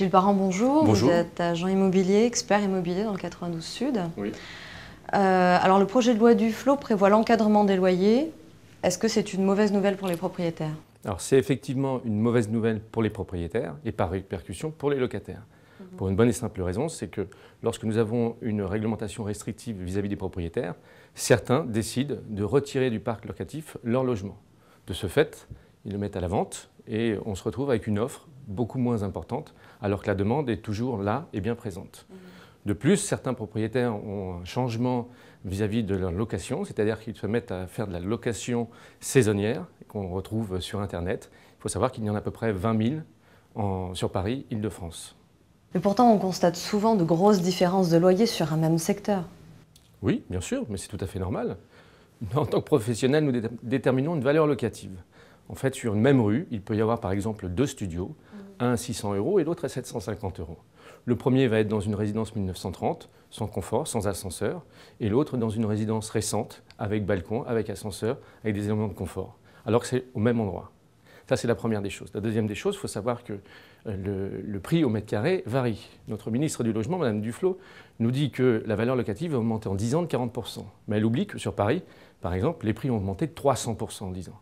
Gilles Parent, bonjour. Bonjour. Vous êtes agent immobilier, expert immobilier dans le 92 Sud. Oui. Euh, alors le projet de loi du FLO prévoit l'encadrement des loyers. Est-ce que c'est une mauvaise nouvelle pour les propriétaires? Alors c'est effectivement une mauvaise nouvelle pour les propriétaires et par répercussion pour les locataires. Pour une bonne et simple raison, c'est que lorsque nous avons une réglementation restrictive vis-à-vis des propriétaires, certains décident de retirer du parc locatif leur logement. De ce fait, ils le mettent à la vente et on se retrouve avec une offre beaucoup moins importante alors que la demande est toujours là et bien présente. De plus, certains propriétaires ont un changement vis-à-vis de leur location, c'est-à-dire qu'ils se mettent à faire de la location saisonnière qu'on retrouve sur Internet. Il faut savoir qu'il y en a à peu près 20 000 en- sur Paris, Île-de-France. Mais pourtant, on constate souvent de grosses différences de loyers sur un même secteur. Oui, bien sûr, mais c'est tout à fait normal. En tant que professionnel, nous dé- déterminons une valeur locative. En fait, sur une même rue, il peut y avoir par exemple deux studios, un à 600 euros et l'autre à 750 euros. Le premier va être dans une résidence 1930, sans confort, sans ascenseur, et l'autre dans une résidence récente, avec balcon, avec ascenseur, avec des éléments de confort, alors que c'est au même endroit. Ça, c'est la première des choses. La deuxième des choses, il faut savoir que euh, le, le prix au mètre carré varie. Notre ministre du Logement, Madame Duflot, nous dit que la valeur locative va augmenter en 10 ans de 40%. Mais elle oublie que sur Paris, par exemple, les prix ont augmenté de 300% en 10 ans.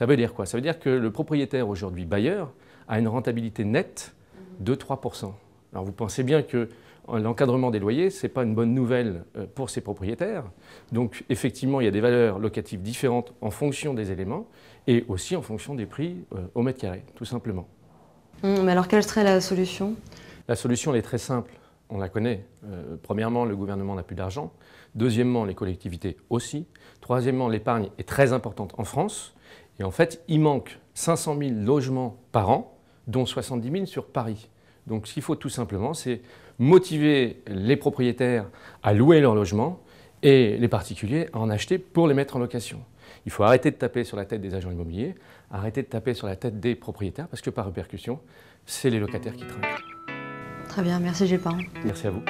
Ça veut dire quoi? Ça veut dire que le propriétaire aujourd'hui bailleur a une rentabilité nette de 3%. Alors vous pensez bien que l'encadrement des loyers, ce n'est pas une bonne nouvelle euh, pour ces propriétaires. Donc effectivement, il y a des valeurs locatives différentes en fonction des éléments et aussi en fonction des prix euh, au mètre carré, tout simplement. Hum, mais alors quelle serait la solution? La solution, elle est très simple. On la connaît. Euh, premièrement, le gouvernement n'a plus d'argent. Deuxièmement, les collectivités aussi. Troisièmement, l'épargne est très importante en France. Et en fait, il manque 500 000 logements par an, dont 70 000 sur Paris. Donc ce qu'il faut tout simplement, c'est motiver les propriétaires à louer leurs logements et les particuliers à en acheter pour les mettre en location. Il faut arrêter de taper sur la tête des agents immobiliers, arrêter de taper sur la tête des propriétaires, parce que par répercussion, c'est les locataires qui trinquent. Très bien, merci Gilles Parent. Merci à vous.